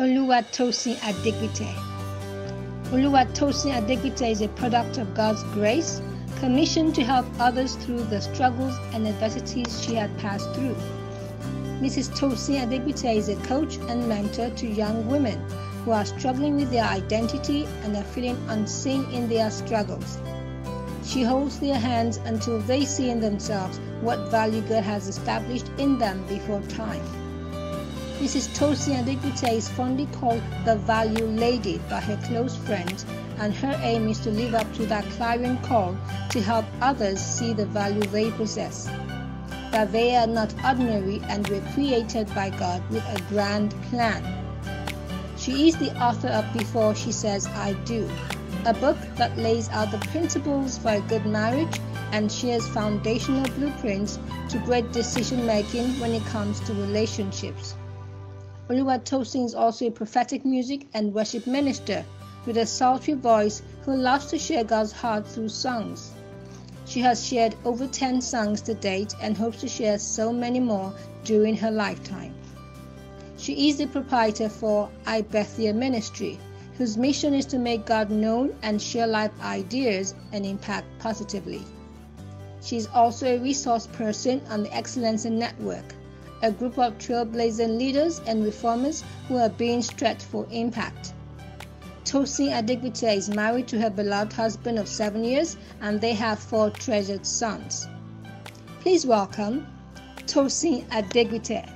Oluwatosin Adegbite. Oluwatosin Adegbite is a product of God's grace, commissioned to help others through the struggles and adversities she had passed through. Mrs. Tosin Adegbite is a coach and mentor to young women who are struggling with their identity and are feeling unseen in their struggles. She holds their hands until they see in themselves what value God has established in them before time. Mrs. Tosin Adegbite is fondly called the Value Lady by her close friends, and her aim is to live up to that clarion call to help others see the value they possess. That they are not ordinary and were created by God with a grand plan. She is the author of Before She Says I Do, a book that lays out the principles for a good marriage and shares foundational blueprints to great decision making when it comes to relationships. Oluwatosin is also a prophetic music and worship minister with a sultry voice who loves to share God's heart through songs. She has shared over 10 songs to date and hopes to share so many more during her lifetime. She is the proprietor for I Bethia Ministry, whose mission is to make God known and share life ideas and impact positively. She is also a resource person on the Excellence Network, a group of trailblazing leaders and reformers who are being stretched for impact. Tosin Adegbite is married to her beloved husband of seven years and they have four treasured sons. Please welcome Tosin Adegbite.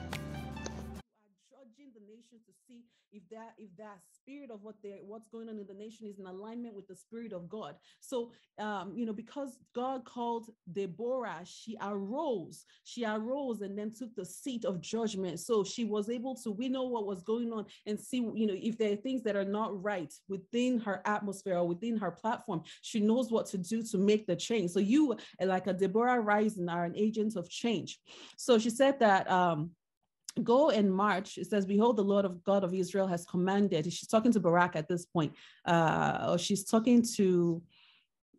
if that if that spirit of what they what's going on in the nation is in alignment with the spirit of God. So um, you know, because God called Deborah, she arose, she arose and then took the seat of judgment. So she was able to we know what was going on and see, you know, if there are things that are not right within her atmosphere or within her platform, she knows what to do to make the change. So you like a Deborah Rising are an agent of change. So she said that um go and march it says behold the lord of god of israel has commanded she's talking to barak at this point uh or she's talking to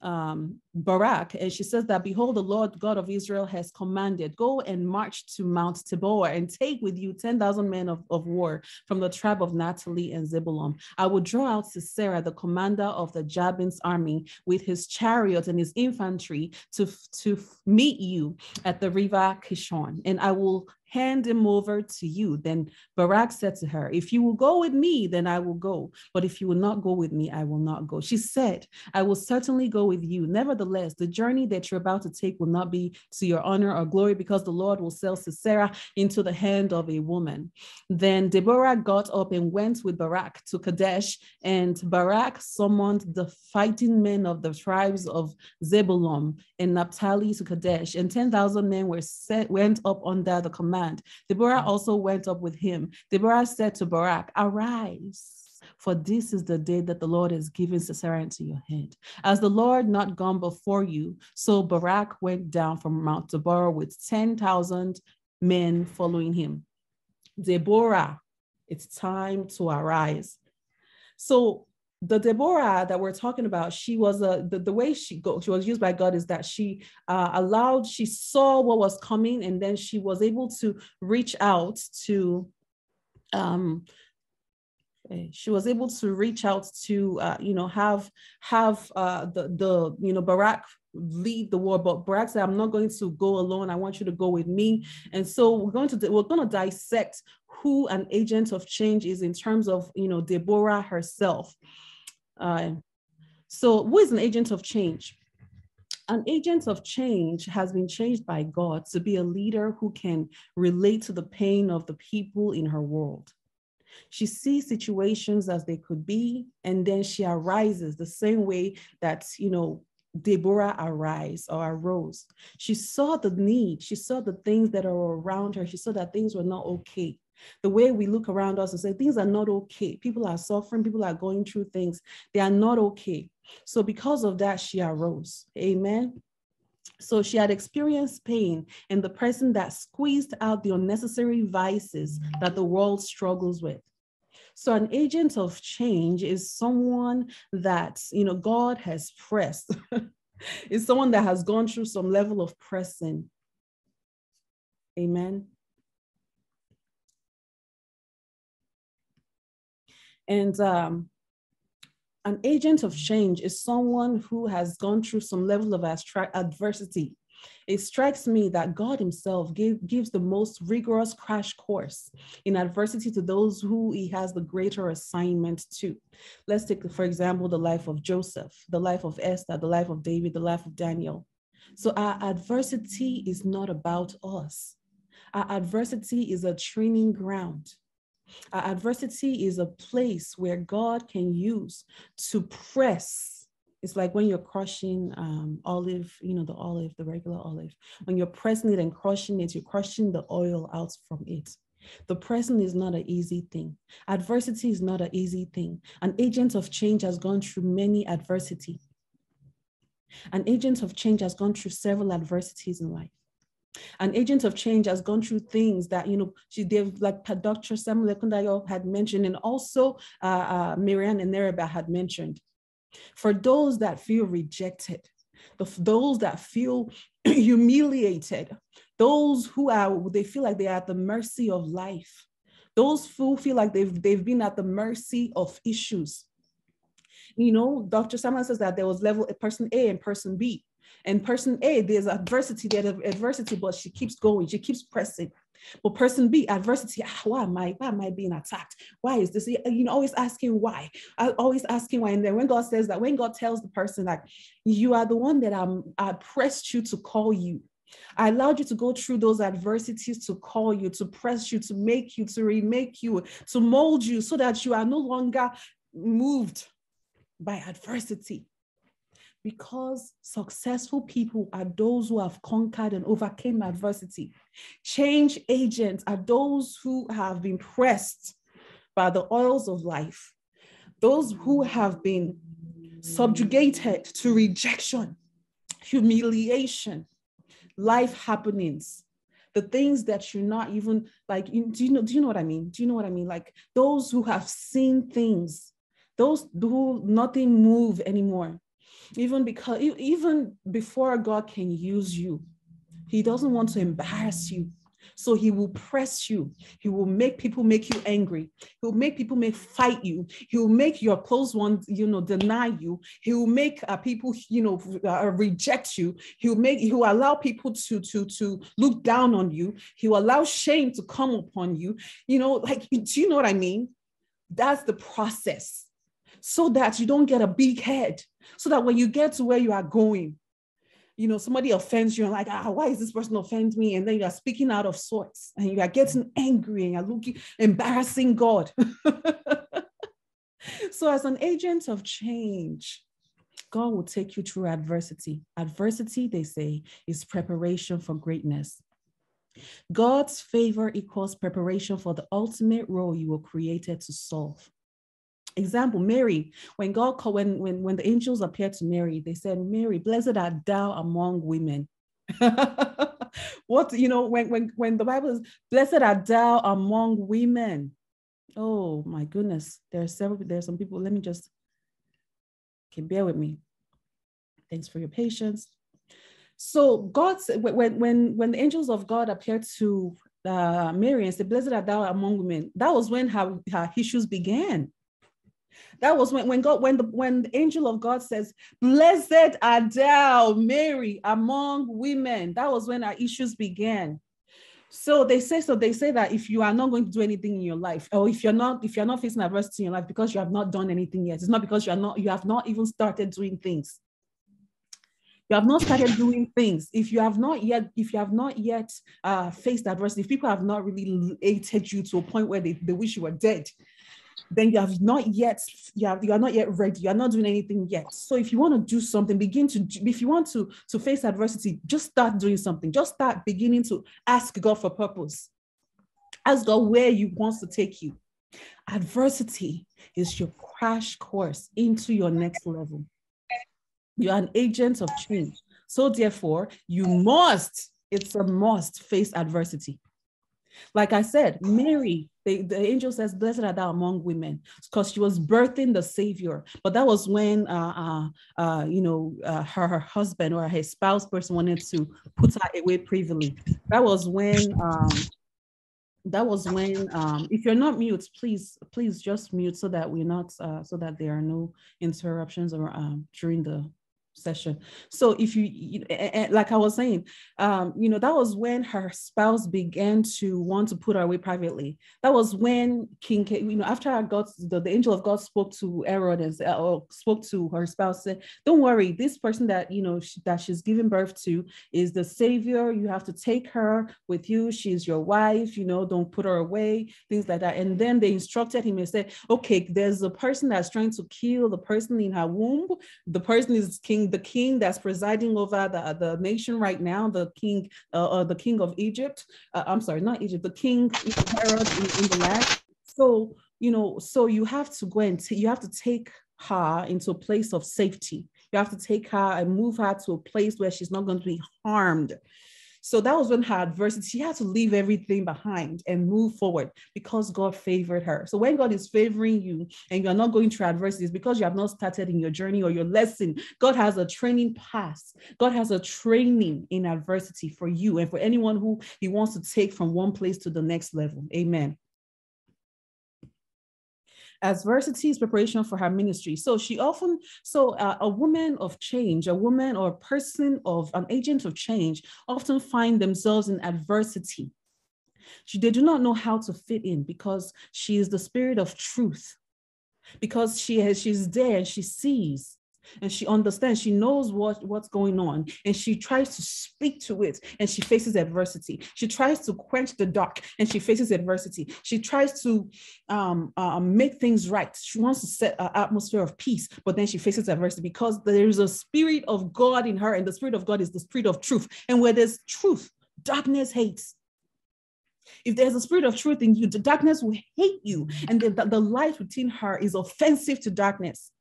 um, Barak, and she says that, Behold, the Lord God of Israel has commanded, Go and march to Mount Tabor and take with you 10,000 men of, of war from the tribe of Naphtali and Zebulun. I will draw out Sisera, the commander of the Jabin's army, with his chariot and his infantry to, to meet you at the river Kishon, and I will hand him over to you. Then Barak said to her, If you will go with me, then I will go. But if you will not go with me, I will not go. She said, I will certainly go with you. Nevertheless, the journey that you're about to take will not be to your honor or glory because the Lord will sell Sisera into the hand of a woman. Then Deborah got up and went with Barak to Kadesh, and Barak summoned the fighting men of the tribes of Zebulun and Naphtali to Kadesh, and 10,000 men were set, went up under the command land. Deborah mm. also went up with him. Deborah said to Barak, Arise. For this is the day that the Lord has given Sisera into your hand. As the Lord not gone before you, so Barak went down from Mount Tabor with 10,000 men following him. Deborah, it's time to arise. So the Deborah that we're talking about, she was a the, the way she go she was used by God is that she uh, allowed she saw what was coming and then she was able to reach out to um eh, she was able to reach out to uh, you know have have uh, the the you know Barak lead the war. But Barak said I'm not going to go alone. I want you to go with me. And so we're going to we're going to dissect who an agent of change is in terms of you know Deborah herself uh, so, who is an agent of change? An agent of change has been changed by God to be a leader who can relate to the pain of the people in her world. She sees situations as they could be, and then she arises the same way that, you know, Deborah arise or arose. She saw the need, she saw the things that are around her, she saw that things were not okay. The way we look around us and say things are not okay. People are suffering, people are going through things. They are not okay. So, because of that, she arose. Amen. So she had experienced pain and the person that squeezed out the unnecessary vices that the world struggles with. So an agent of change is someone that, you know, God has pressed. is someone that has gone through some level of pressing. Amen. And um, an agent of change is someone who has gone through some level of adversity. It strikes me that God Himself gives the most rigorous crash course in adversity to those who He has the greater assignment to. Let's take, for example, the life of Joseph, the life of Esther, the life of David, the life of Daniel. So our adversity is not about us. Our adversity is a training ground adversity is a place where God can use to press. It's like when you're crushing um, olive, you know, the olive, the regular olive. When you're pressing it and crushing it, you're crushing the oil out from it. The pressing is not an easy thing. Adversity is not an easy thing. An agent of change has gone through many adversity. An agent of change has gone through several adversities in life an agent of change has gone through things that you know she did like dr samuel Ekundayo had mentioned and also uh, uh, Marianne and Nereba had mentioned. For those that feel rejected the, those that feel humiliated those who are they feel like they are at the mercy of life those who feel like they've they've been at the mercy of issues. You know dr samuel says that there was level person a and person b and person A, there's adversity, there's adversity, but she keeps going, she keeps pressing. But person B, adversity, ah, why am I, why am I being attacked? Why is this? You know, always asking why. I always asking why. And then when God says that, when God tells the person that you are the one that I'm, I pressed you to call you. I allowed you to go through those adversities to call you, to press you, to make you, to remake you, to mold you so that you are no longer moved by adversity because successful people are those who have conquered and overcame adversity. Change agents are those who have been pressed by the oils of life, those who have been subjugated to rejection, humiliation, life happenings, the things that you're not even like, do you know, do you know what I mean? Do you know what I mean? Like those who have seen things, those who nothing move anymore even because even before God can use you, He doesn't want to embarrass you. So he will press you. He will make people make you angry. He'll make people make fight you. He will make your close ones, you know, deny you. He will make uh, people, you know, uh, reject you. He will make. He will allow people to to to look down on you. He will allow shame to come upon you. You know, like do you know what I mean? That's the process so that you don't get a big head, so that when you get to where you are going, you know, somebody offends you and like, ah, why is this person offend me? And then you are speaking out of sorts and you are getting angry and you're looking, embarrassing God. so as an agent of change, God will take you through adversity. Adversity, they say, is preparation for greatness. God's favor equals preparation for the ultimate role you were created to solve. Example, Mary, when God called, when, when, when the angels appeared to Mary, they said, Mary, blessed art thou among women. what, you know, when, when, when the Bible is, blessed art thou among women. Oh my goodness. There are several, there are some people, let me just, okay, bear with me. Thanks for your patience. So God when, when, when the angels of God appeared to uh, Mary and said, blessed art thou among women, that was when her, her issues began. That was when, when God, when the when the angel of God says, Blessed are thou, Mary, among women. That was when our issues began. So they say so they say that if you are not going to do anything in your life, or if you're not, if you're not facing adversity in your life because you have not done anything yet, it's not because you are not, you have not even started doing things. You have not started doing things. If you have not yet, if you have not yet uh, faced adversity, if people have not really hated you to a point where they, they wish you were dead, then you have not yet you have you are not yet ready. You are not doing anything yet. So if you want to do something begin to if you want to to face adversity just start doing something. Just start beginning to ask god for purpose. Ask god where he wants to take you. Adversity is your crash course into your next level. You're an agent of change. So therefore you must it's a must face adversity like I said, Mary, the, the angel says, Blessed are thou among women, because she was birthing the Savior. But that was when, uh, uh, uh, you know, uh, her, her husband or her spouse person wanted to put her away privily. That was when um, that was when um if you're not mute please please just mute so that we're not uh so that there are no interruptions or um during the session. So if you, you like I was saying, um, you know, that was when her spouse began to want to put her away privately. That was when King, you know, after I got the, the angel of God spoke to Herod and or spoke to her spouse, said, "Don't worry, this person that you know she, that she's giving birth to is the savior. You have to take her with you. She's your wife. You know, don't put her away. Things like that." And then they instructed him and said, "Okay, there's a person that's trying to kill the person in her womb. The person is King." The king that's presiding over the, the nation right now, the king, uh, uh, the king of Egypt. Uh, I'm sorry, not Egypt, the king Herod in, in, the land. So, you know, so you have to go and t- you have to take her into a place of safety. You have to take her and move her to a place where she's not going to be harmed. So that was when her adversity, she had to leave everything behind and move forward because God favored her. So when God is favoring you and you're not going through adversities because you have not started in your journey or your lesson, God has a training pass. God has a training in adversity for you and for anyone who he wants to take from one place to the next level. Amen adversity is preparation for her ministry. So she often, so uh, a woman of change, a woman or a person of an agent of change often find themselves in adversity. She, they do not know how to fit in because she is the spirit of truth, because she has, she's there and she sees and she understands she knows what what's going on. And she tries to speak to it and she faces adversity. She tries to quench the dark and she faces adversity. She tries to um, uh, make things right. She wants to set an atmosphere of peace but then she faces adversity because there is a spirit of god in her and the spirit of god is the spirit of truth. And where there's truth darkness hates. If there's a spirit of truth in you, the darkness will hate you. And the, the, the light within her is offensive to darkness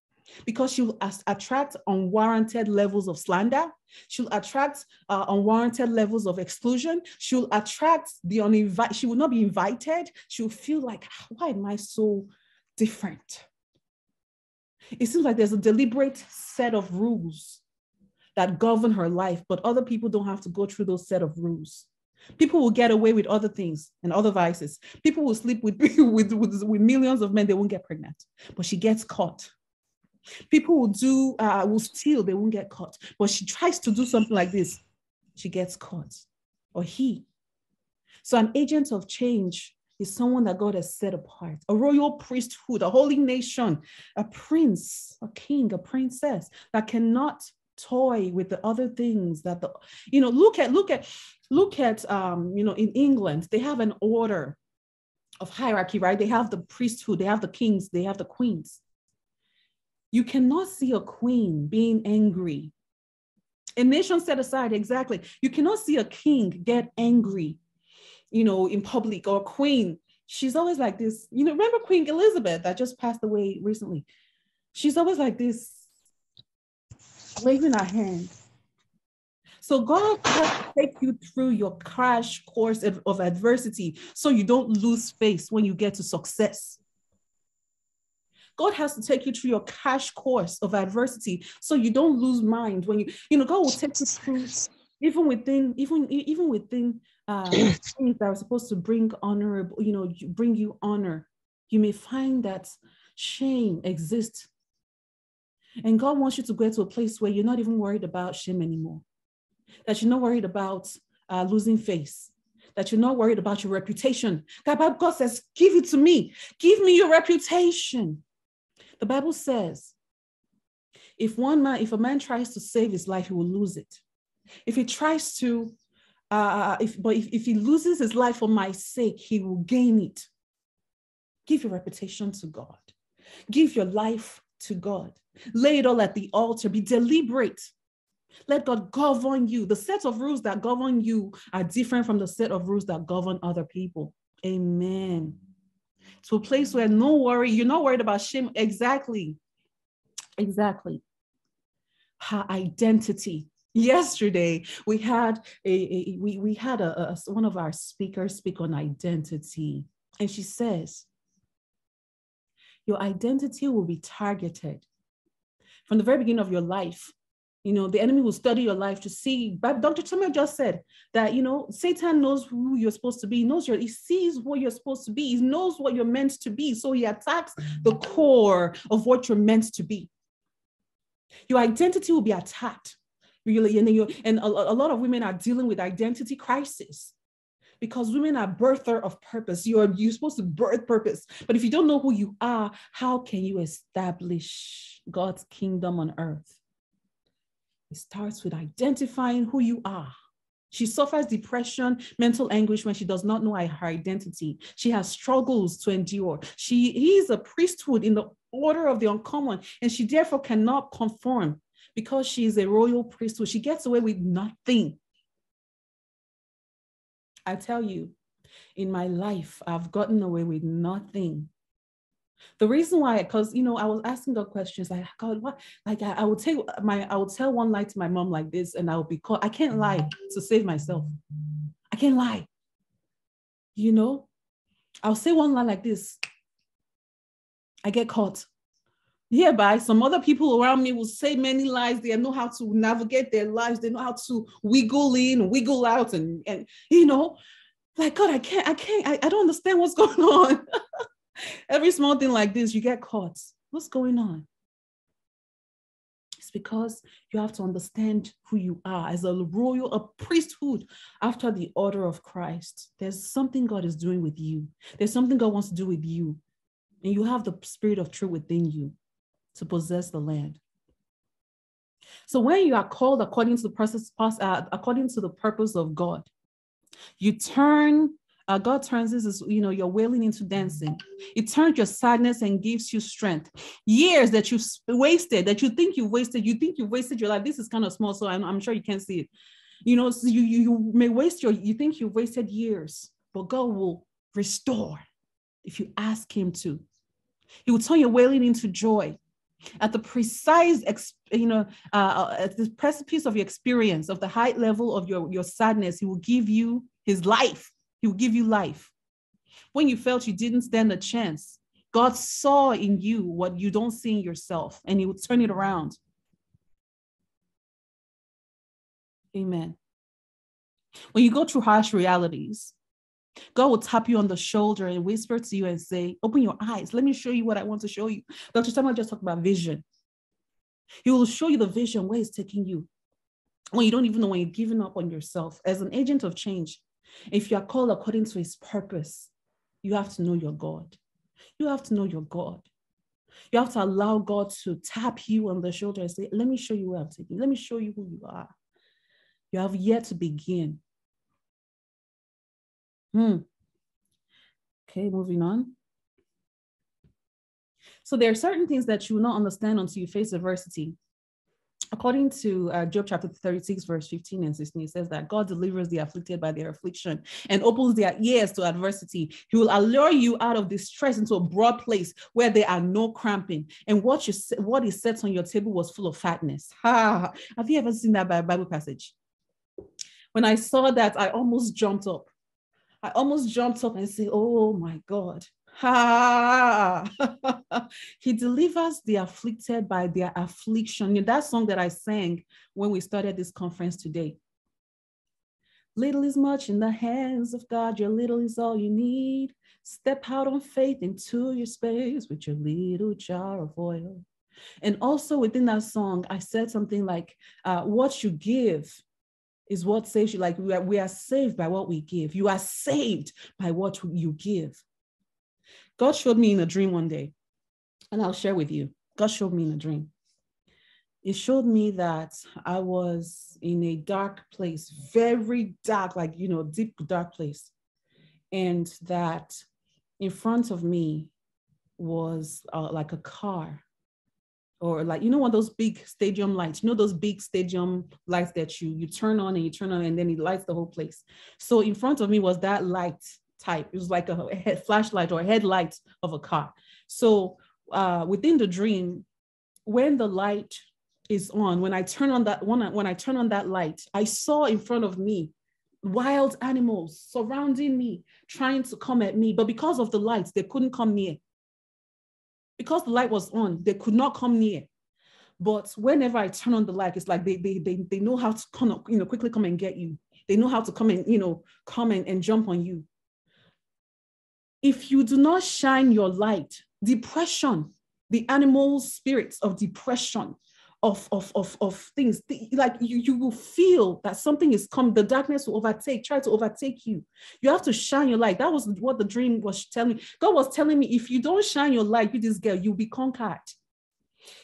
because she will attract unwarranted levels of slander. She'll attract uh, unwarranted levels of exclusion. She'll attract the uninvited. She will not be invited. She'll feel like, why am I so different? It seems like there's a deliberate set of rules that govern her life, but other people don't have to go through those set of rules. People will get away with other things and other vices. People will sleep with, with, with, with millions of men, they won't get pregnant, but she gets caught People will do, uh, will steal, they won't get caught. But she tries to do something like this, she gets caught, or he. So, an agent of change is someone that God has set apart, a royal priesthood, a holy nation, a prince, a king, a princess that cannot toy with the other things that the you know look at look at look at um you know in england they have an order of hierarchy right they have the priesthood they have the kings they have the queens you cannot see a queen being angry. A nation set aside, exactly. You cannot see a king get angry, you know, in public or queen. She's always like this. You know, remember Queen Elizabeth that just passed away recently? She's always like this, waving her hand. So God to take you through your crash course of adversity so you don't lose face when you get to success. God has to take you through your cash course of adversity so you don't lose mind when you, you know, God will take you through even within, even, even within uh, things that are supposed to bring honorable, you know, bring you honor. You may find that shame exists. And God wants you to get to a place where you're not even worried about shame anymore, that you're not worried about uh, losing face, that you're not worried about your reputation. God, God says, Give it to me. Give me your reputation. The Bible says, if one man, if a man tries to save his life, he will lose it. If he tries to, uh, if but if, if he loses his life for my sake, he will gain it. Give your reputation to God. Give your life to God. Lay it all at the altar. Be deliberate. Let God govern you. The set of rules that govern you are different from the set of rules that govern other people. Amen to a place where no worry, you're not worried about shame. Exactly. Exactly. Her identity. Yesterday, we had a, a we, we had a, a one of our speakers speak on identity, and she says, Your identity will be targeted from the very beginning of your life You know, the enemy will study your life to see. But Dr. Samuel just said that, you know, Satan knows who you're supposed to be. He knows your, he sees what you're supposed to be. He knows what you're meant to be. So he attacks the core of what you're meant to be. Your identity will be attacked. Really, and, you, and a, a lot of women are dealing with identity crisis because women are birther of purpose. You're you're supposed to birth purpose. But if you don't know who you are, how can you establish God's kingdom on earth? It starts with identifying who you are. She suffers depression, mental anguish when she does not know her identity. She has struggles to endure. She is a priesthood in the order of the uncommon, and she therefore cannot conform because she is a royal priesthood. She gets away with nothing. I tell you, in my life, I've gotten away with nothing the reason why, because you know, I was asking God questions like, God, what? Like, I, I would take my, I would tell one lie to my mom like this, and I would be caught. I can't lie to save myself. I can't lie. You know, I'll say one lie like this. I get caught. Hereby, some other people around me will say many lies. They know how to navigate their lives. They know how to wiggle in, wiggle out, and and you know, like God, I can't, I can't, I, I don't understand what's going on. Every small thing like this, you get caught. What's going on? It's because you have to understand who you are as a royal, a priesthood after the order of Christ. There's something God is doing with you, there's something God wants to do with you. And you have the spirit of truth within you to possess the land. So when you are called according to the process, uh, according to the purpose of God, you turn uh, God turns this as you know you're wailing into dancing. It turns your sadness and gives you strength. Years that you've wasted, that you think you've wasted, you think you've wasted your life. This is kind of small, so I'm, I'm sure you can't see it. You know, so you, you you may waste your, you think you've wasted years, but God will restore if you ask Him to. He will turn your wailing into joy at the precise you know uh, uh, at the precipice of your experience of the height level of your your sadness he will give you his life he will give you life. When you felt you didn't stand a chance, God saw in you what you don't see in yourself, and He will turn it around. Amen. When you go through harsh realities, God will tap you on the shoulder and whisper to you and say, Open your eyes. Let me show you what I want to show you. Dr. Samuel just talked about vision. He will show you the vision where He's taking you when you don't even know when you're giving up on yourself. As an agent of change, if you are called according to his purpose, you have to know your God. You have to know your God. You have to allow God to tap you on the shoulder and say, Let me show you where I'm taking. Let me show you who you are. You have yet to begin. Hmm. Okay, moving on. So there are certain things that you will not understand until you face adversity according to uh, Job chapter 36, verse 15 and 16, it says that God delivers the afflicted by their affliction and opens their ears to adversity. He will allure you out of distress into a broad place where there are no cramping. And what you what he sets on your table was full of fatness. Ha! Have you ever seen that Bible passage? When I saw that, I almost jumped up. I almost jumped up and said, Oh my God. He delivers the afflicted by their affliction. That song that I sang when we started this conference today. Little is much in the hands of God, your little is all you need. Step out on faith into your space with your little jar of oil. And also within that song, I said something like, uh, What you give is what saves you. Like we are, we are saved by what we give. You are saved by what you give. God showed me in a dream one day, and I'll share with you. God showed me in a dream. It showed me that I was in a dark place, very dark, like, you know, deep, dark place. And that in front of me was uh, like a car or like you know of those big stadium lights you know those big stadium lights that you you turn on and you turn on and then it lights the whole place so in front of me was that light type. It was like a, flashlight or a headlight of a car. So uh, within the dream, when the light is on, when I turn on that when I, when I turn on that light, I saw in front of me wild animals surrounding me, trying to come at me. But because of the lights, they couldn't come near. Because the light was on, they could not come near. But whenever I turn on the light, it's like they they they, they know how to come you know, quickly come and get you. They know how to come and, you know, come and, and jump on you. If you do not shine your light, depression, the animal spirits of depression, of, of, of, of things, like you, you will feel that something is coming, the darkness will overtake, try to overtake you. You have to shine your light. That was what the dream was telling me. God was telling me, if you don't shine your light, you this girl, you'll be conquered.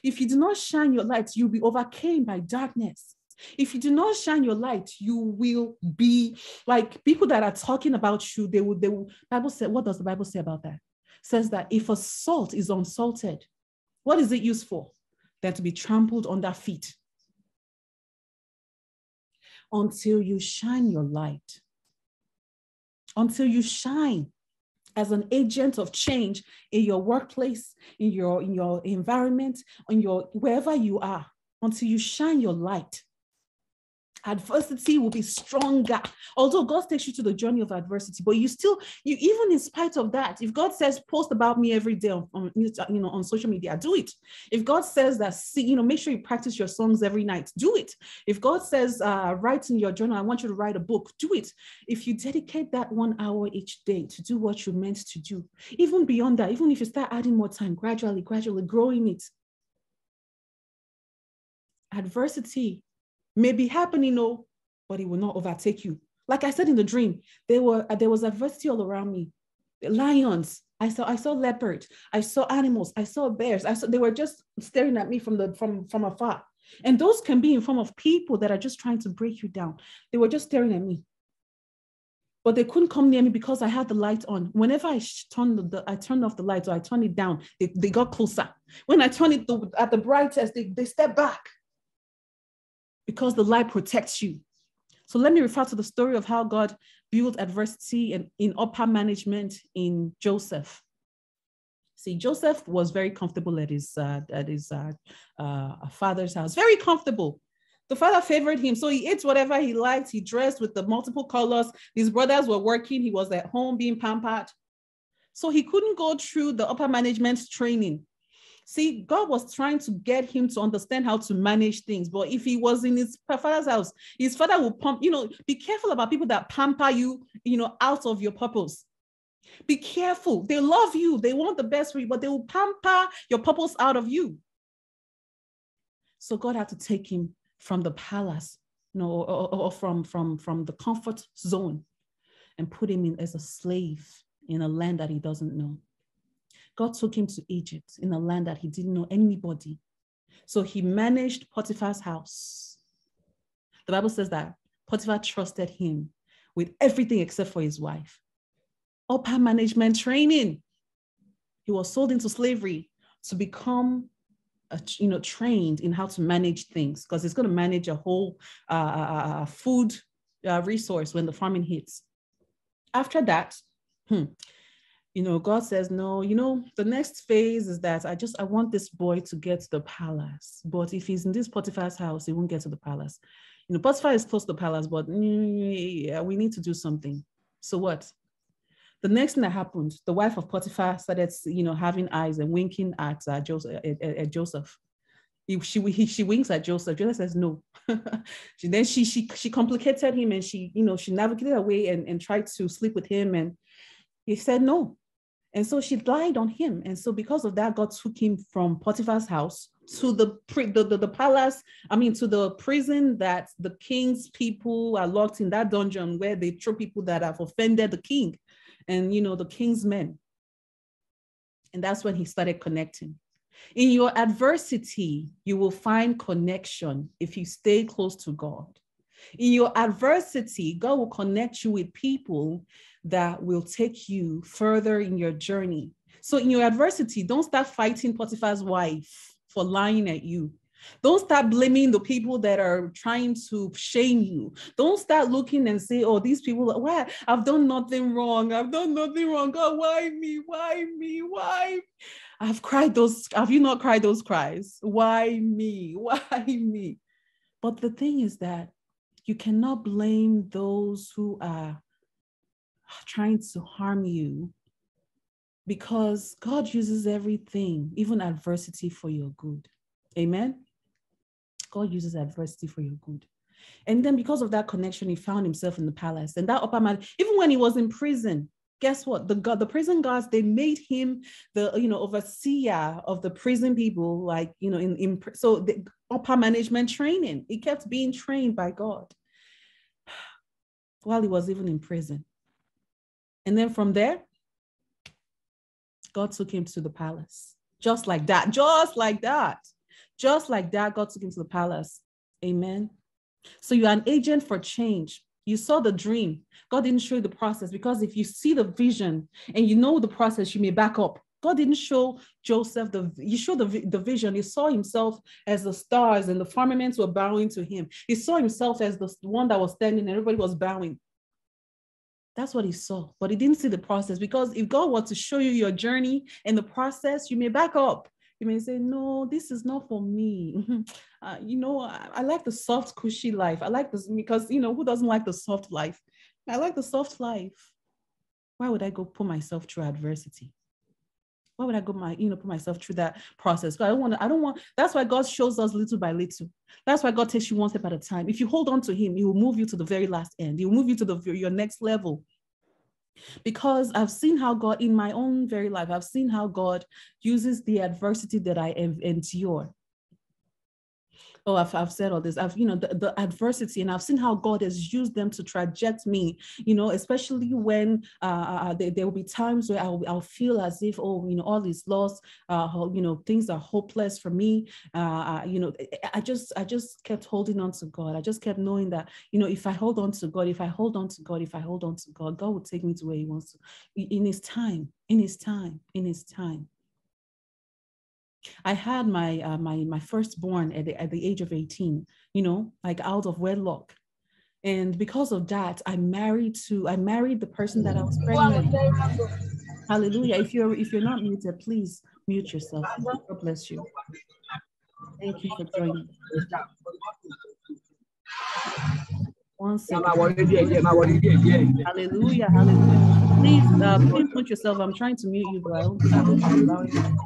If you do not shine your light, you'll be overcame by darkness. If you do not shine your light, you will be like people that are talking about you. They will, they will, Bible said, what does the Bible say about that? Says that if a salt is unsalted, what is it used for? Then to be trampled under feet. Until you shine your light. Until you shine as an agent of change in your workplace, in your, in your environment, in your wherever you are, until you shine your light adversity will be stronger. Although god takes you to the journey of adversity but you still you even in spite of that if god says post about me every day on, on you know on social media do it. If god says that see you know make sure you practice your songs every night do it. If god says uh, write in your journal i want you to write a book do it. If you dedicate that one hour each day to do what you're meant to do even beyond that even if you start adding more time gradually gradually growing it. Adversity may be happening, no, but it will not overtake you. Like I said in the dream, there were uh, there was adversity all around me. Lions, I saw I saw leopards, I saw animals, I saw bears. I saw they were just staring at me from the from from afar. And those can be in form of people that are just trying to break you down. They were just staring at me. But they couldn't come near me because I had the light on. Whenever I turned the, I turned off the light or I turned it down, they, they got closer. When I turned it at the brightest, they, they step back because the light protects you. So let me refer to the story of how God built adversity in, in upper management in Joseph. See, Joseph was very comfortable at his uh, at his uh, uh, father's house, very comfortable. The father favored him, so he ate whatever he liked. He dressed with the multiple colors. His brothers were working. He was at home being pampered, so he couldn't go through the upper management training. See, God was trying to get him to understand how to manage things. But if he was in his father's house, his father will pump, you know, be careful about people that pamper you, you know, out of your purpose. Be careful. They love you, they want the best for you, but they will pamper your purpose out of you. So God had to take him from the palace, you know, or, or from, from, from the comfort zone and put him in as a slave in a land that he doesn't know. God took him to Egypt in a land that he didn't know anybody. So he managed Potiphar's house. The Bible says that Potiphar trusted him with everything except for his wife. Upper management training. He was sold into slavery to become a, you know, trained in how to manage things because he's going to manage a whole uh, uh, uh, uh food uh, resource when the famine hits. After that, hmm, you know, God says, no, you know, the next phase is that I just, I want this boy to get to the palace. But if he's in this Potiphar's house, he won't get to the palace. You know, Potiphar is close to the palace, but mm, yeah, we need to do something. So what? The next thing that happened, the wife of Potiphar started, you know, having eyes and winking at uh, Joseph. Uh, at, uh, at uh, Joseph. He, she he, she winks at Joseph. Joseph says no. she, then she she she complicated him and she you know she navigated away and, and tried to sleep with him and he said no. And so she lied on him. And so because of that, God took him from Potiphar's house to the, the, the, the, palace, I mean, to the prison that the king's people are locked in that dungeon where they throw people that have offended the king and, you know, the king's men. And that's when he started connecting. In your adversity, you will find connection if you stay close to God. In your adversity, God will connect you with people that will take you further in your journey. So, in your adversity, don't start fighting Potiphar's wife for lying at you. Don't start blaming the people that are trying to shame you. Don't start looking and say, oh, these people, why? I've done nothing wrong. I've done nothing wrong. God, why me? Why me? Why? I've cried those, have you not cried those cries? Why me? Why me? But the thing is that you cannot blame those who are trying to harm you because God uses everything, even adversity, for your good. Amen. God uses adversity for your good. And then because of that connection, he found himself in the palace. And that upper man, even when he was in prison, guess what? The the prison guards, they made him the you know overseer of the prison people, like you know, in, in so the upper management training. He kept being trained by God while he was even in prison. And then from there, God took him to the palace. Just like that, just like that, just like that, God took him to the palace. Amen. So you're an agent for change. You saw the dream. God didn't show you the process because if you see the vision and you know the process, you may back up. God didn't show Joseph the you show the, the vision. He saw himself as the stars and the firmaments were bowing to him. He saw himself as the one that was standing and everybody was bowing. That's what he saw, but he didn't see the process because if God were to show you your journey and the process, you may back up. You may say, No, this is not for me. uh, you know, I, I, like the soft, cushy life. I like this because, you know, who doesn't like the soft life? I like the soft life. Why would I go put myself through adversity? Why would I go my, you know, put myself through that process? I don't want to, I don't want, that's why God shows us little by little. That's why God takes you one step at a time. If you hold on to him, he will move you to the very last end. He will move you to the your next level because I've seen how God, in my own very life, I've seen how God uses the adversity that I endure oh I've, I've said all this. I've you know the, the adversity and i've seen how god has used them to traject me you know especially when uh, uh, uh there, there will be times where I'll, I'll feel as if oh you know all is lost uh you know things are hopeless for me. Uh, uh you know i just i just kept holding on to god. I just kept knowing that you know if i hold on to god if i hold on to god if i hold on to god god will take me to where he wants to. In his time in his time in his time I had my uh, my my firstborn at the, at the age of 18, you know, like out of wedlock. And because of that, I married to I married the person that I was pregnant. With. Hallelujah. If you're if you're not muted, please mute yourself. God bless you. Thank you for joining. One second. Hallelujah, hallelujah. Please, uh, please mute yourself. I'm trying to mute you, but I don't think I'm allowing you.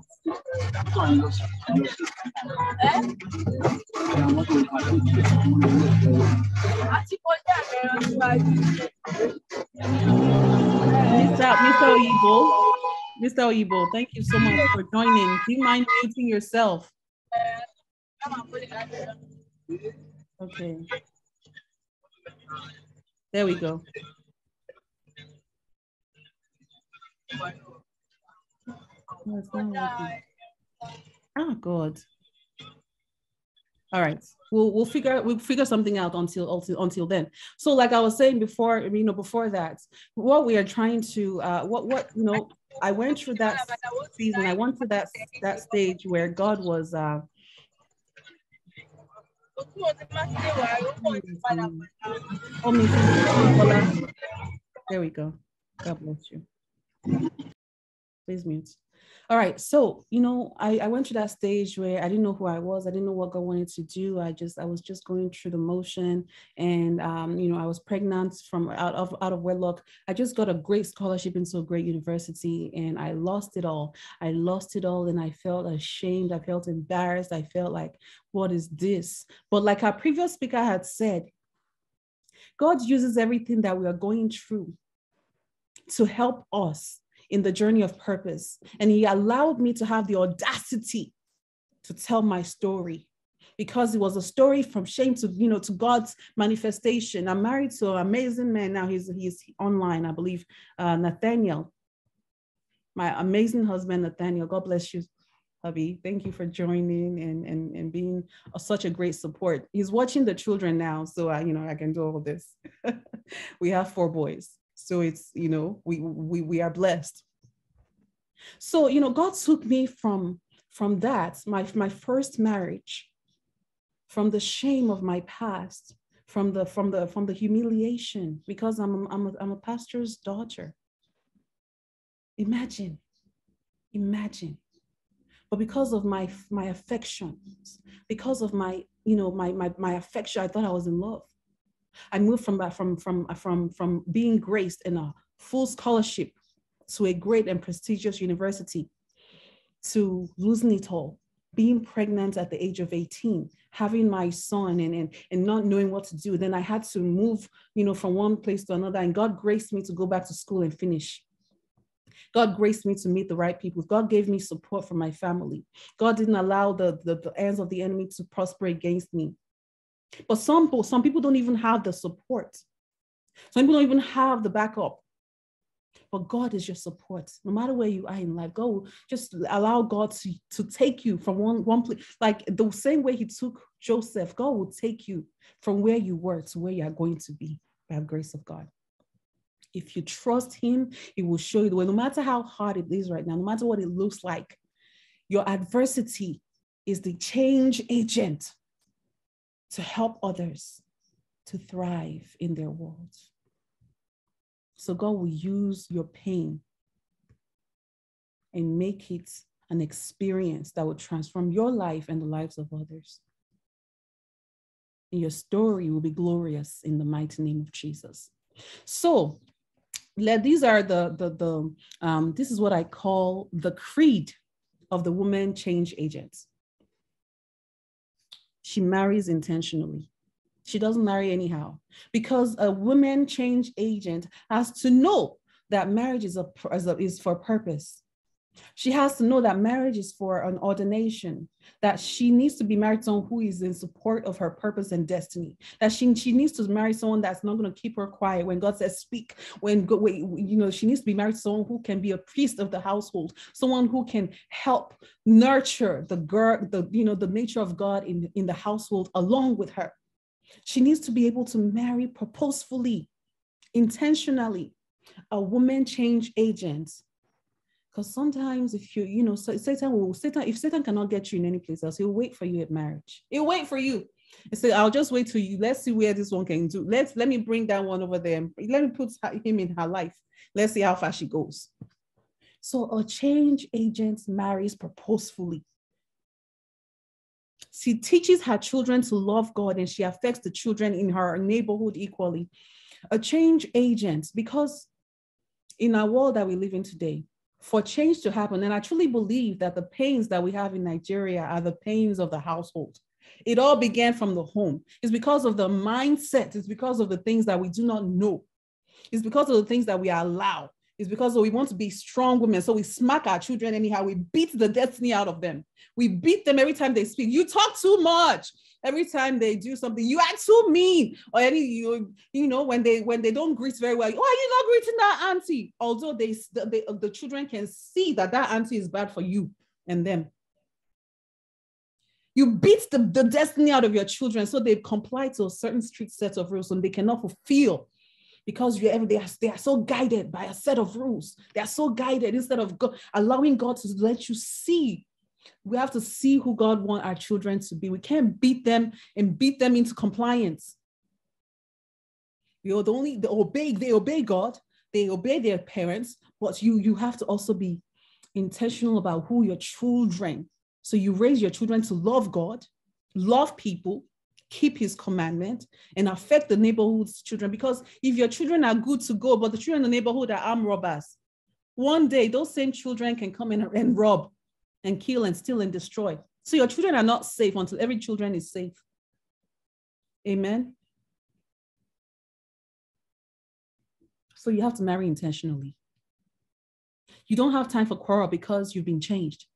Mr. Mr. Oyibo, Mr. Oyibo, thank you so much for joining. Do you mind muting yourself? Okay. There we go. No, it's not Oh God. All right. We'll we'll figure we'll figure something out until until until then. So like I was saying before, you know, before that, what we are trying to uh what what you know, I went through that season, I went through that that stage where God was uh there we go. God bless you. Please mute. All right. So, you know, I, I went through that stage where I didn't know who I was. I didn't know what God wanted to do. I just, I was just going through the motion. And, um, you know, I was pregnant from out of, out of wedlock. I just got a great scholarship into a great university and I lost it all. I lost it all and I felt ashamed. I felt embarrassed. I felt like, what is this? But like our previous speaker had said, God uses everything that we are going through to help us in the journey of purpose. And he allowed me to have the audacity to tell my story because it was a story from shame to you know to God's manifestation. I'm married to an amazing man now. He's he's online, I believe, uh, Nathaniel, my amazing husband Nathaniel. God bless you, hubby. Thank you for joining and and and being a, such a great support. He's watching the children now, so I you know I can do all this. we have four boys. So it's, you know, we we we are blessed. So, you know, God took me from from that, my my first marriage, from the shame of my past, from the from the from the humiliation, because I'm I'm a, I'm a pastor's daughter. Imagine, imagine. But because of my my affections, because of my you know my my my affection, I thought I was in love. I moved from uh, from from uh, from from being graced in a full scholarship to a great and prestigious university to losing it all being pregnant at the age of 18 having my son and, and and not knowing what to do then i had to move you know from one place to another and god graced me to go back to school and finish God graced me to meet the right people. God gave me support from my family. God didn't allow the, the, the ends of the enemy to prosper against me. But some, some people don't even have the support. Some people don't even have the backup. But God is your support. No matter where you are in life, go just allow God to, to take you from one, one place. Like the same way he took Joseph, God will take you from where you were to where you are going to be by the grace of God. If you trust him, he will show you the way. No matter how hard it is right now, no matter what it looks like, your adversity is the change agent to help others to thrive in their world. So God will use your pain and make it an experience that will transform your life and the lives of others. And your story will be glorious in the mighty name of Jesus. So let these are the the the um, this is what I call the creed of the woman change agents. She marries intentionally. She doesn't marry anyhow because a woman change agent has to know that marriage is a, is for purpose. She has to know that marriage is for an ordination, that she needs to be married to someone who is in support of her purpose and destiny, that she, she needs to marry someone that's not going to keep her quiet. When God says speak, when, you know, she needs to be married to someone who can be a priest of the household, someone who can help nurture the girl, the, you know, the nature of God in, in the household along with her. She needs to be able to marry purposefully, intentionally, a woman change agent because sometimes if you, you know, Satan will, Satan, if Satan cannot get you in any place else, he'll wait for you at marriage. He'll wait for you. And say, I'll just wait till you. Let's see where this one can do. Let's let me bring that one over there. Let me put him in her life. Let's see how far she goes. So a change agent marries purposefully. She teaches her children to love God and she affects the children in her neighborhood equally. A change agent, because in our world that we live in today, for change to happen. And I truly believe that the pains that we have in Nigeria are the pains of the household. It all began from the home. It's because of the mindset, it's because of the things that we do not know, it's because of the things that we allow. It's because we want to be strong women. So we smack our children anyhow. We beat the destiny out of them. We beat them every time they speak. You talk too much every time they do something, you act so mean, or any you you know when they when they don't greet very well, why are you not greeting that auntie? Although they, they the children can see that that auntie is bad for you and them. You beat the, the destiny out of your children so they comply to a certain strict set of rules and they cannot fulfill because you they are, they are so guided by a set of rules. They are so guided instead of God, allowing God to let you see we have to see who God wants our children to be. We can't beat them and beat them into compliance. You know, the only they obey, they obey God, they obey their parents, but you you have to also be intentional about who your children. So you raise your children to love God, love people, keep his commandment, and affect the neighborhood's children. Because if your children are good to go, but the children in the neighborhood are armed robbers, one day those same children can come in and rob and kill and steal and destroy. So your children are not safe until every children is safe. Amen. So you have to marry intentionally. You don't have time for quarrel because you've been changed.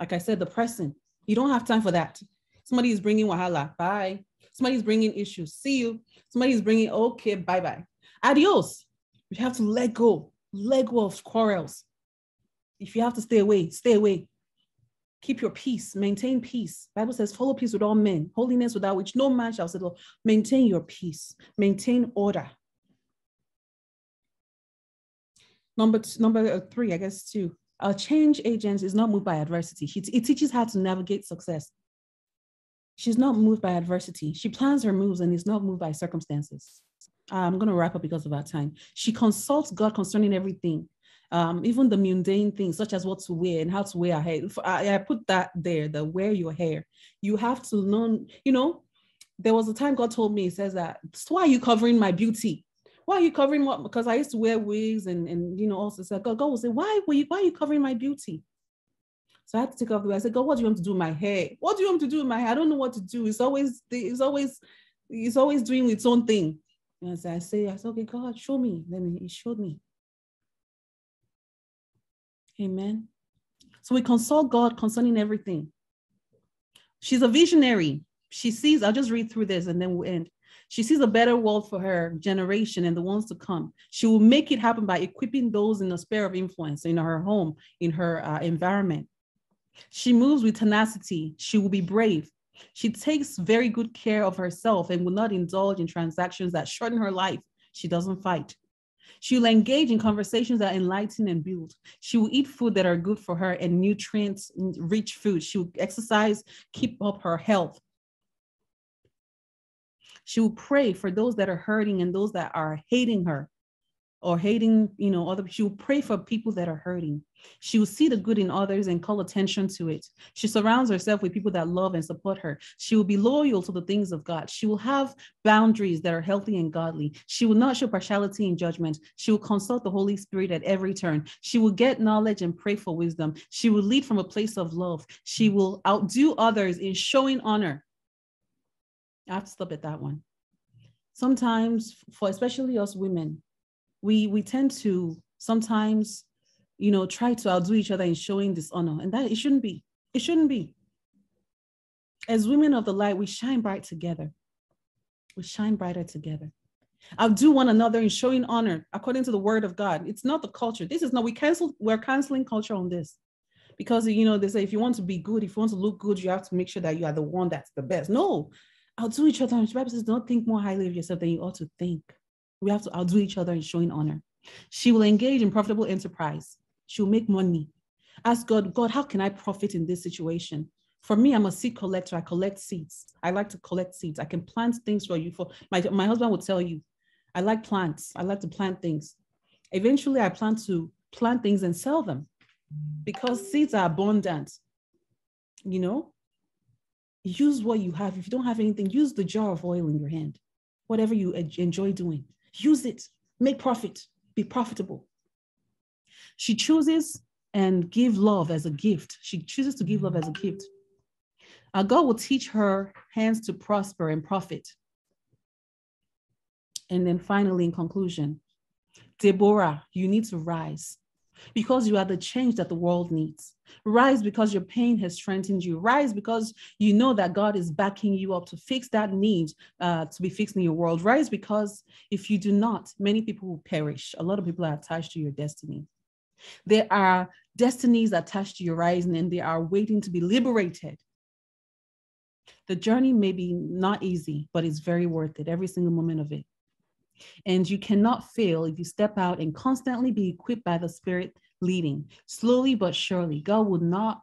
Like I said, the person, you don't have time for that. Somebody is bringing wahala, bye. Somebody is bringing issues, see you. Somebody is bringing, okay, bye bye. Adios. You have to let go, let go of quarrels. If you have to stay away, stay away keep your peace, maintain peace. Bible says, follow peace with all men, holiness without which no man shall settle. Maintain your peace, maintain order. Number two, number uh, three, I guess two. A change agent is not moved by adversity. it teaches her to navigate success. She's not moved by adversity. She plans her moves and is not moved by circumstances. I'm going to wrap up because of our time. She consults God concerning everything um, even the mundane things such as what to wear and how to wear a hair. I, I put that there, the wear your hair. You have to learn, you know, there was a time God told me, He says that, why are you covering my beauty? Why are you covering what? Because I used to wear wigs and, and you know, also said, God, God will say, why were you, why are you covering my beauty? So I had to take off the wig. I said, God, what do you want to do with my hair? What do you want to do with my hair? I don't know what to do. It's always, it's always, it's always doing its own thing. And as I say, I said, okay, God, show me. Then he showed me. Amen. So we consult God concerning everything. She's a visionary. She sees, I'll just read through this and then we'll end. She sees a better world for her generation and the ones to come. She will make it happen by equipping those in the sphere of influence in her home, in her uh, environment. She moves with tenacity. She will be brave. She takes very good care of herself and will not indulge in transactions that shorten her life. She doesn't fight. She will engage in conversations that enlighten and build. She will eat food that are good for her and nutrients rich food. She will exercise, keep up her health. She will pray for those that are hurting and those that are hating her or hating, you know, other she will pray for people that are hurting. She will see the good in others and call attention to it. She surrounds herself with people that love and support her. She will be loyal to the things of God. She will have boundaries that are healthy and godly. She will not show partiality in judgment. She will consult the Holy Spirit at every turn. She will get knowledge and pray for wisdom. She will lead from a place of love. She will outdo others in showing honor. I have to stop at that one. Sometimes, for especially us women, we we tend to sometimes you know try to outdo each other in showing dishonor. And that it shouldn't be. It shouldn't be. As women of the light we shine bright together. We shine brighter together. Outdo one another in showing honor according to the word of god. It's not the culture. This is not we cancel we're canceling culture on this. Because you know they say if you want to be good if you want to look good you have to make sure that you are the one that's the best. No. Outdo each other. The bible says don't think more highly of yourself than you ought to think we have to outdo each other in showing honor. She will engage in profitable enterprise. She'll make money. Ask God, God, how can I profit in this situation? For me, I'm a seed collector. I collect seeds. I like to collect seeds. I can plant things for you. For my, my husband will tell you, I like plants. I like to plant things. Eventually, I plan to plant things and sell them because seeds are abundant. You know, use what you have. If you don't have anything, use the jar of oil in your hand, whatever you enjoy doing. Use it, make profit, be profitable. She chooses and give love as a gift. She chooses to give love as a gift. Uh, God will teach her hands to prosper and profit. And then finally, in conclusion, Deborah, you need to rise because you are the change that the world needs. Rise because your pain has strengthened you. Rise because you know that God is backing you up to fix that need uh, to be fixed in your world. Rise because if you do not, many people will perish. A lot of people are attached to your destiny. There are destinies attached to your rising and they are waiting to be liberated. The journey may be not easy, but it's very worth it, every single moment of it. And you cannot fail if you step out and constantly be equipped by the Spirit leading. Slowly but surely, God will not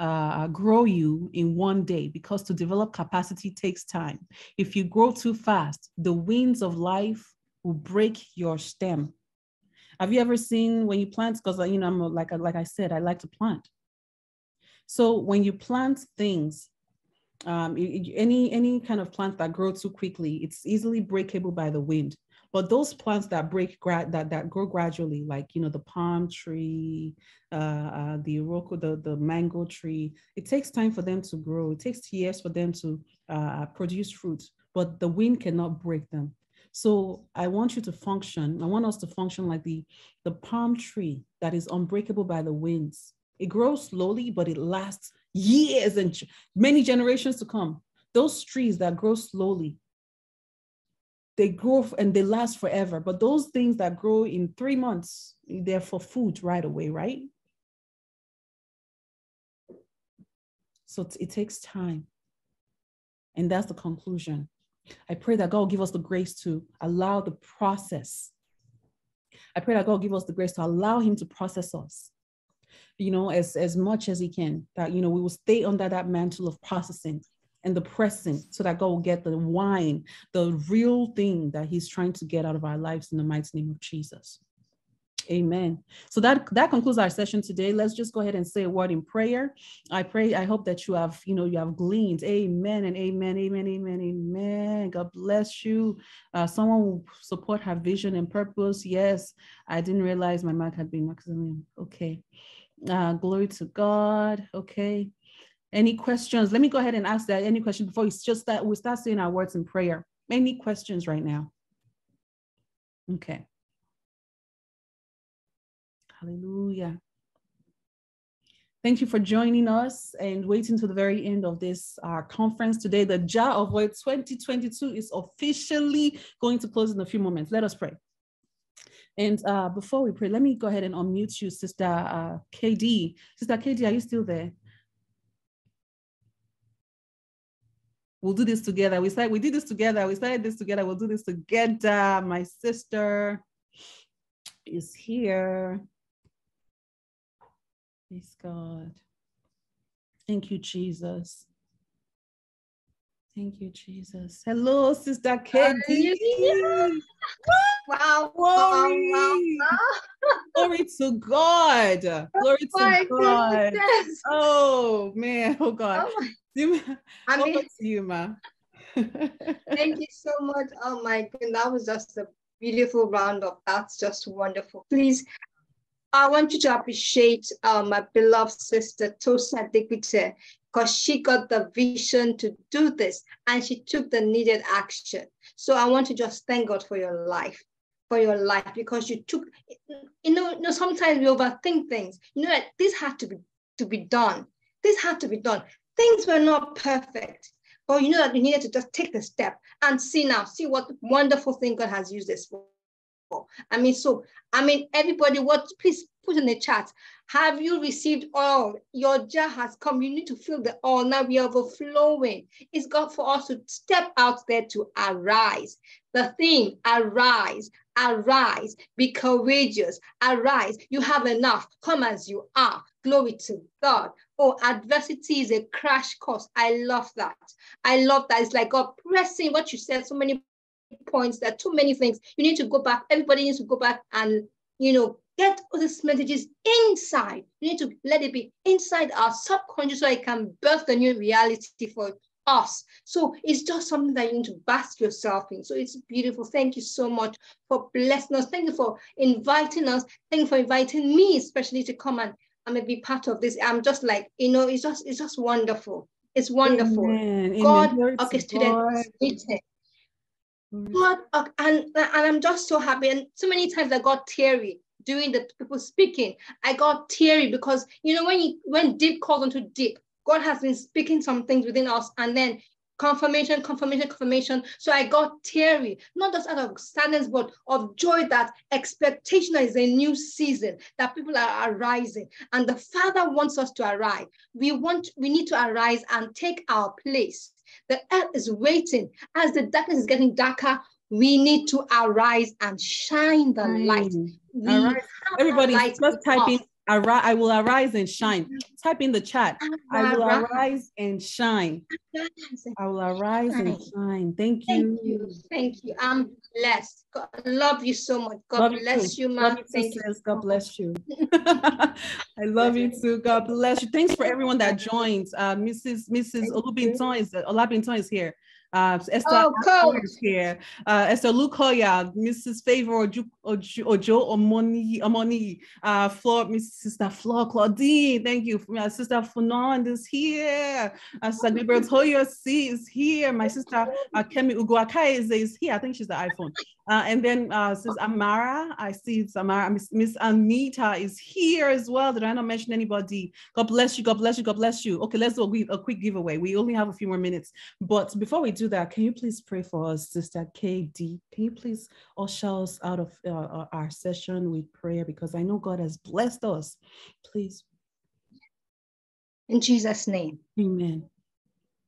uh, grow you in one day because to develop capacity takes time. If you grow too fast, the winds of life will break your stem. Have you ever seen when you plant? Because you know, I'm like like I said, I like to plant. So when you plant things, um, any any kind of plant that grow too quickly, it's easily breakable by the wind. But those plants that break gra- that that grow gradually, like you know the palm tree, uh, uh, the iroko, the the mango tree, it takes time for them to grow. It takes years for them to uh, produce fruit, but the wind cannot break them. So I want you to function. I want us to function like the the palm tree that is unbreakable by the winds. It grows slowly, but it lasts years and many generations to come. Those trees that grow slowly, they grow and they last forever. But those things that grow in three months, they're for food right away, right? So it takes time. And that's the conclusion. I pray that God will give us the grace to allow the process. I pray that God will give us the grace to allow Him to process us, you know, as, as much as He can, that, you know, we will stay under that mantle of processing and the present so that God will get the wine, the real thing that He's trying to get out of our lives in the mighty name of Jesus. Amen. So that that concludes our session today. Let's just go ahead and say a word in prayer. I pray, I hope that you have, you know, you have gleaned. Amen and amen, amen, amen, amen. God bless you. Uh, someone will support her vision and purpose. Yes, I didn't realize my mic had been accidentally okay. Uh, glory to God. Okay. Any questions? Let me go ahead and ask that. Any questions before we just start, we start saying our words in prayer. Any questions right now? Okay. Hallelujah. Thank you for joining us and waiting to the very end of this uh, conference today. The Jar of Word 2022 is officially going to close in a few moments. Let us pray. And uh, before we pray, let me go ahead and unmute you, Sister uh, KD. Sister KD, are you still there? We'll do this together. We said we did this together. We started this together. We'll do this together. My sister is here. Praise God. Thank you, Jesus. Thank you, Jesus. Hello, Sister KD. Wow. Glory. Wow, wow, Glory to God. Glory to My God. goodness. Oh, man. Oh, God. Oh You- I mean, to you, ma. thank you so much. Oh my goodness, that was just a beautiful round roundup. That's just wonderful. Please, I want you to appreciate uh, my beloved sister Tosin Adegbite because she got the vision to do this and she took the needed action. So I want to just thank God for your life, for your life because you took. You know, you know sometimes we overthink things. You know that this had to be to be done. This had to be done. Things were not perfect. But you know that you needed to just take the step and see now, see what wonderful thing God has used this for. I mean, so I mean, everybody, what please put in the chat. Have you received oil? Your jar has come. You need to fill the oil. Now we are overflowing. It's God for us to step out there to arise. The theme, arise, arise, be courageous, arise. You have enough. Come as you are. Glory to God. Oh, adversity is a crash course. I love that. I love that. It's like God pressing what you said, so many points. There are too many things. You need to go back. Everybody needs to go back and, you know, get all these messages inside. You need to let it be inside our subconscious so it can birth the new reality for us. So it's just something that you need to bask yourself in. So it's beautiful. Thank you so much for blessing us. Thank you for inviting us. Thank you for inviting me, especially to come and, and be part of this. I'm just like, you know, it's just it's just wonderful. It's wonderful. Amen. God Amen. Glory to orchestrated God. this meeting. Glory to God, uh, and, and I'm just so happy. And so many times I got teary during the people speaking. I got teary because you know when you when deep calls onto deep, God has been speaking some things within us, and then confirmation, confirmation, confirmation. So I got teary, not just out of sadness, but of joy that expectation is a new season, that people are arising. And the Father wants us to arise. We want, we need to arise and take our place. The earth is waiting. As the darkness is getting darker, we need to arise and shine the light. Arise. Everybody, just type in, us. "Ari- I will arise and shine. Type in the chat. I will Arise. arise and shine. I will arise and shine. Thank Thank you. you. Thank you. I'm blessed. God, love you so much. God Love bless you, you too, Thank you. God bless you. I love you too. God bless you. Thanks for everyone that joined. Uh, Mrs. Mrs. Olubinton is Olabinton is here. Uh, Esther Oh, coach. is here. Uh, Esther Lukoya, Mrs. Favor Ojo, Ojo, Omoni, Omoni, uh, Flor, Miss Sister Flor Claudine. Thank you. My sister Funon is here. Uh, Sister Gabriel Toyo C is here. My sister uh, Kemi Uguakai is, is here. I think she's the iPhone. Uh, and then uh, says Amara, I see it's Amara. Miss, Miss Anita is here as well. Did I not mention anybody? God bless you. God bless you. God bless you. Okay, let's do a, quick- a quick giveaway. We only have a few more minutes. But before we do that, can you please pray for us, Sister KD? Can you please usher us out of uh, uh, our session with prayer? Because I know God has blessed us. Please. In Jesus' name. Amen.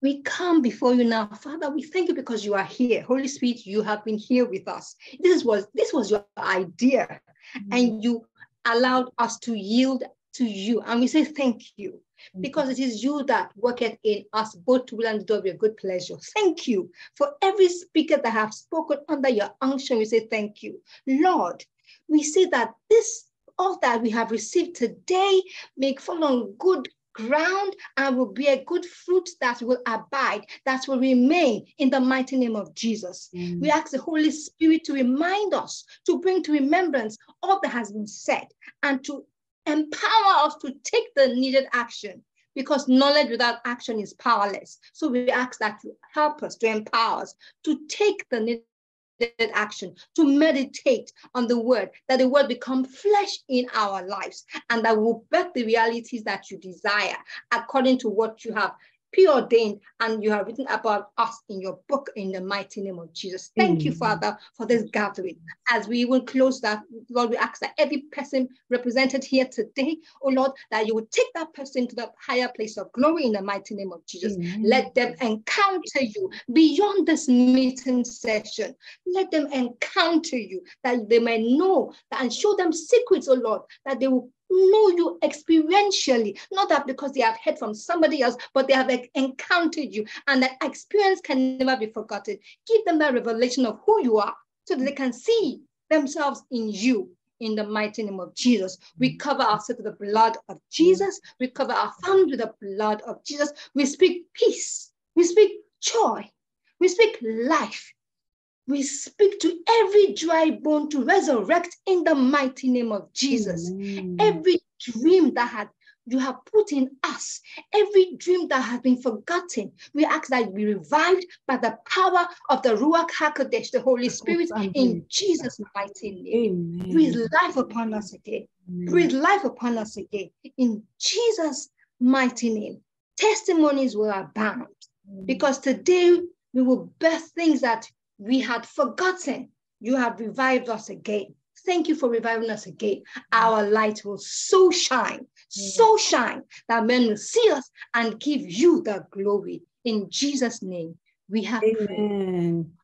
We come before you now, Father. We thank you because you are here. Holy Spirit, you have been here with us. This was this was your idea, and you allowed us to yield to you. And we say thank you because it is you that worketh in us both to will and do of your good pleasure. Thank you for every speaker that have spoken under your unction. We say thank you, Lord. We say that this all that we have received today may fall on good ground and will bear good fruit that will abide, that will remain in the mighty name of Jesus. We ask the Holy Spirit to remind us, to bring to remembrance all that has been said, and to empower us to take the needed action because knowledge without action is powerless. So we ask that you help us to empower us to take the needed action, to meditate on the word, that the word become flesh in our lives, and that will birth the realities that you desire according to what you have preordained and you have written about us in your book in the mighty name of Jesus. Thank mm. you, Father, for this gathering. As we will close that, Lord, we ask that every person represented here today, oh Lord, that you will take that person to the higher place of glory in the mighty name of Jesus. Mm. Let them encounter you beyond this meeting session. Let them encounter you that they may know that and show them secrets, oh Lord, that they will know you experientially, not that because they have heard from somebody else, but they have encountered you, and that experience can never be forgotten. Give them that revelation of who you are so that they can see themselves in you. In the mighty name of Jesus, we mm. cover ourselves with the blood of Jesus. Mm. We cover our family with the blood of Jesus. We speak peace. We speak joy. We speak life we speak to every dry bone to resurrect in the mighty name of Jesus. Every dream that had you have put in us, every dream that has been forgotten, we ask that you be revived by the power of the Ruach HaKodesh, the Holy Spirit, in Jesus' mighty name. Amen. Breathe life upon us again. Amen. Breathe life upon us again. In Jesus' mighty name. Testimonies will abound because today we will birth things that we had forgotten. You have revived us again. Thank you for reviving us again. Our light will so shine, so mm. shine that men will see us and give you the glory. In Jesus' name, we have amen prayed.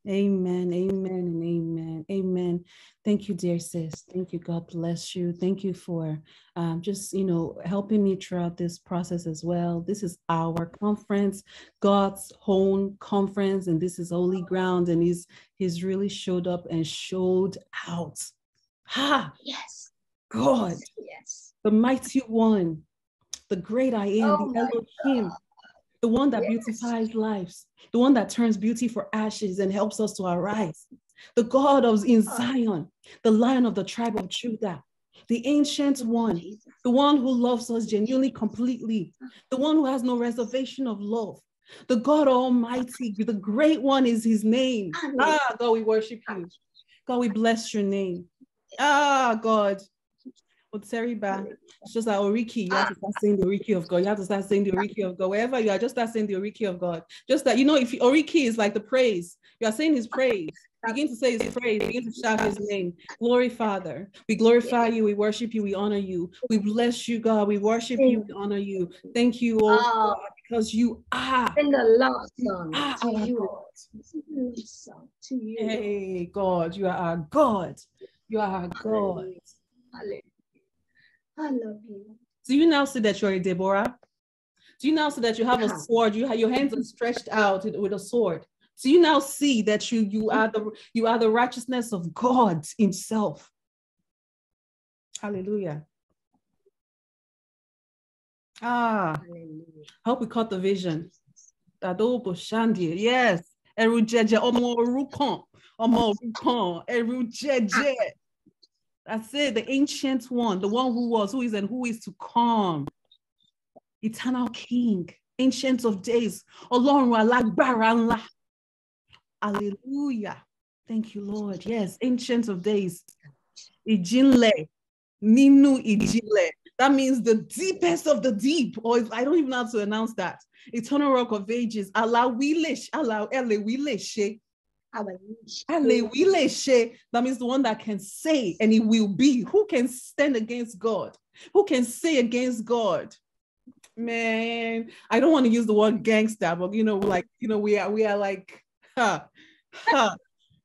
amen. Amen. And amen. Amen. Thank you dear sis. Thank you. God bless you. Thank you for um, just you know helping me throughout this process as well. This is our conference god's own conference and this is holy ground and he's he's really showed up and showed out. Ha! Yes. God yes. the mighty one the great i am oh the elohim. God the one that yes. beautifies lives, the one that turns beauty for ashes and helps us to arise, the God of in ah. Zion, the lion of the tribe of Judah, the ancient one, the one who loves us genuinely, completely, the one who has no reservation of love, the God Almighty, the great one is his name. Ah, God, we worship you. God, we bless your name. Ah, God. Otseriba. It's just like Oriki. You have to start saying the Oriki of God. You have to start saying the Oriki of God. Wherever you are, just start saying the Oriki of God. Just that, you know, if Oriki is like the praise, you are saying his praise. Begin to say his praise, begin to shout his name. Glory, Father. We glorify you, we worship you, we honor you. We bless you, God. We worship you, we honor you. Thank you, oh, ah. God, because you are. In the last song to you. To you. Hey, God, you are our God. You are our God. Hallelujah. I love you. Do you now see that you're a Deborah? Do you now see that you have yeah. a sword? You have your hands are stretched out with a sword. So you now see that you you are the you are the righteousness of God Himself. Hallelujah. Ah, Hallelujah. I hope we caught the vision. Yes. Eru jeje omo orukan. Omo orukan. Eru jeje. That's it, the ancient one, the one who was, who is, and who is to come. Eternal King, ancient of days. Ọlọ́run alágbára ńlá. Hallelujah. Thank you, Lord. Yes, ancient of days. Ìjìnlẹ̀ nínú ìjìnlẹ̀. That means the deepest of the deep, or I don't even know how to announce that. Eternal rock of ages. Allah wilish, Allah ele wilish. That means the one that can say and it will be. Who can stand against God? Who can say against God? Man, I don't want to use the word gangster, but you know, like, you know, we are we are like, huh, huh.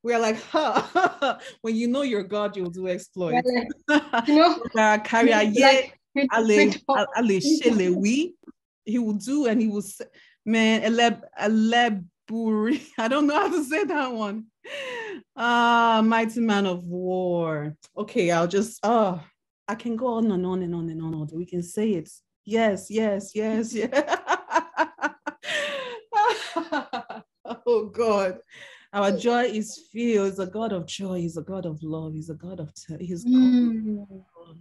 We are like, huh. when you know your God, you'll do exploits. you know, he will do and he will say, man, eleb, eleb, Buri. I don't know how to say that one. Ah, uh, mighty man of war. Okay, I'll just oh, I can go on and on and on and on. We can say it. Yes, yes, yes, yeah. oh God. Our joy is filled. He's a God of joy. He's a God of love. He's a God of he's mm. God.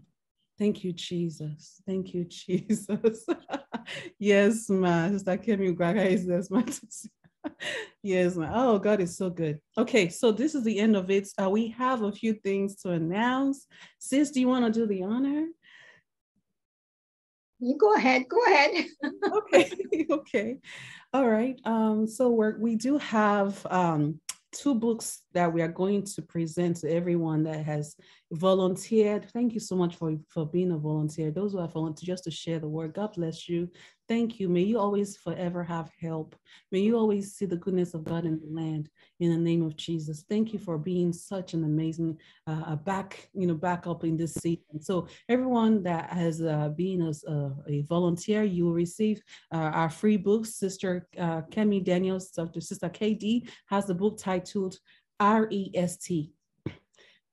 Thank you, Jesus. Thank you, Jesus. yes, ma. Sister Kemi Ugaga is this, ma. Yes. Oh, God is so good. Okay, so this is the end of it. Uh, we have a few things to announce. Sis, do you want to do the honor? You go ahead. Go ahead. okay. okay. All right. Um, so we're we do have um two books that we are going to present to everyone that has volunteered. Thank you so much for, for being a volunteer. Those who have volunteered just to share the word, God bless you. Thank you. May you always forever have help. May you always see the goodness of God in the land in the name of Jesus. Thank you for being such an amazing uh, back, you know, backup in this season. So everyone that has uh, been a, a, volunteer, you will receive uh, our free books. Sister uh, Kemi Daniels, Dr. Sister KD has the book titled REST,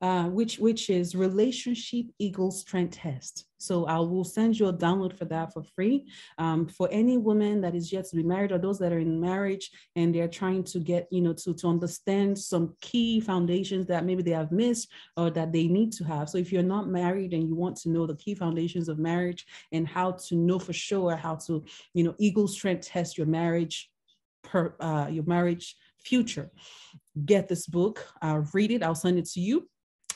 uh, which which is Relationship Eagle Strength Test. So I will send you a download for that for free. Um, for any woman that is yet to be married or those that are in marriage and they're trying to get, you know, to, to understand some key foundations that maybe they have missed or that they need to have. So if you're not married and you want to know the key foundations of marriage and how to know for sure how to, you know, eagle strength test your marriage per uh, your marriage future get this book, uh, read it, I'll send it to you.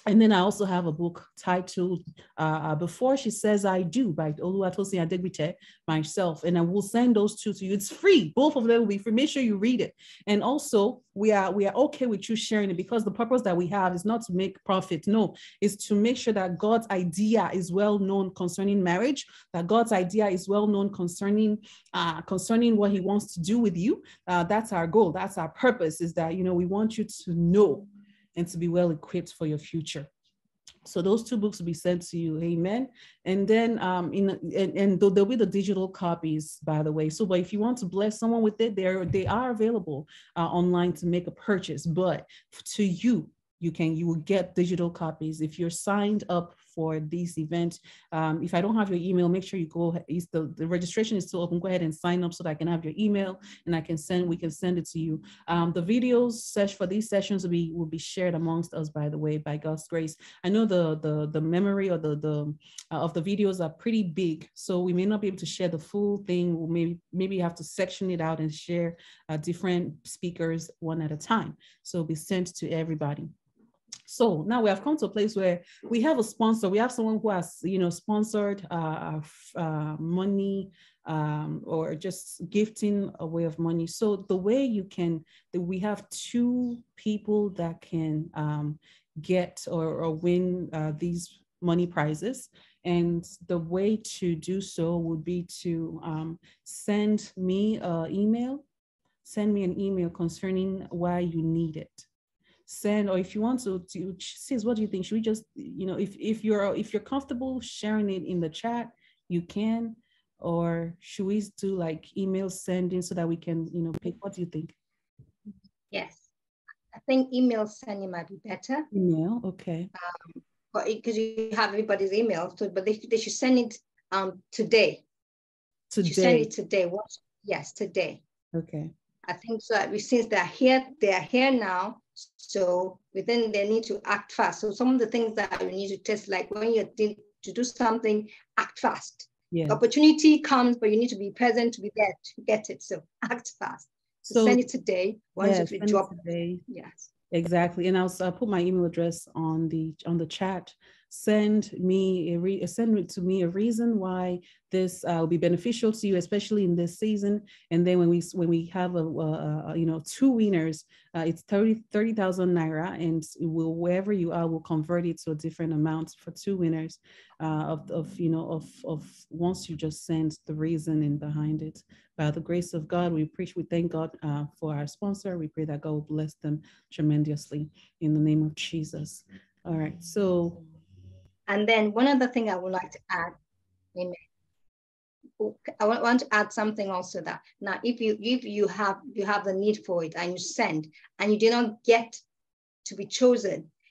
And then I also have a book titled uh, uh Before She Says I Do by Oluwatosin Adegbite, myself. And I will send those two to you. It's free. Both of them will be free. Make sure you read it. And also, we are we are okay with you sharing it because the purpose that we have is not to make profit. No, it's to make sure that God's idea is well known concerning marriage, that God's idea is well known concerning uh, concerning what he wants to do with you. Uh, that's our goal. That's our purpose, is that you know we want you to know and to be well equipped for your future. So those two books will be sent to you, amen. And then um, in and, and there'll be the digital copies, by the way. So, but if you want to bless someone with it, they they are available uh, online to make a purchase. But to you, you can you will get digital copies if you're signed up for this event. Um, if i don't have your email make sure you go the, the registration is still open. Go ahead and sign up so that i can have your email and i can send we can send it to you. Um, the videos search for these sessions will be will be shared amongst us by the way by god's grace. I know the the the memory or the the uh, of the videos are pretty big so we may not be able to share the full thing. We'll maybe maybe have to section it out and share uh, different speakers one at a time. So it'll be sent to everybody so now we have come to a place where we have a sponsor. We have someone who has, you know, sponsored uh, uh, money um, or just gifting a way of money. So the way you can, we have two people that can um, get or, or win uh, these money prizes. And the way to do so would be to um, send me an email, send me an email concerning why you need it send or if you want to, to sis what do you think? Should we just you know if if you're if you're comfortable sharing it in the chat you can or should we do like email sending so that we can you know pick? What do you think? Yes. I think email sending might be better. Email okay. Um because you have everybody's email so but they, they should send it um today. Today send it today. What yes today. Okay i think so since they're here they're here now so within they need to act fast. So some of the things that you need to test, like when you're to do something, act fast. Yeah. opportunity comes, but you need to be present to be there to get it. So act fast. So, so send it today. Once yes, it drop. Today. Yes. Exactly. And I'll, I'll put my email address on the on the chat send me a re- send to me a reason why this uh, will be beneficial to you, especially in this season. And then when we when we have a, a, a you know two winners, uh, it's 30 30,000 naira, and will wherever you are, will convert it to a different amount for two winners uh, of of you know of of once you just send the reasoning behind it. By the grace of God, we preach. We thank God uh, for our sponsor. We pray that God will bless them tremendously in the name of Jesus. All right, so and then one other thing I would like to add. I want to add something also that now if you if you have you have the need for it and you send and you do not get to be chosen